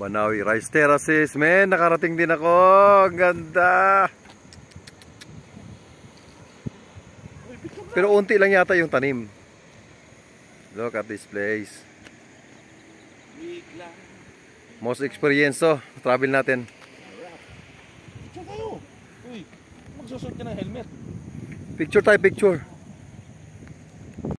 Banawi Rice Terraces, men. Nakarating din ako. Ang ganda. Pero unti lang yata yung tanim. Look at this place. Most experience to. Travel natin. Uy, ka ng helmet. Picture tayo, picture.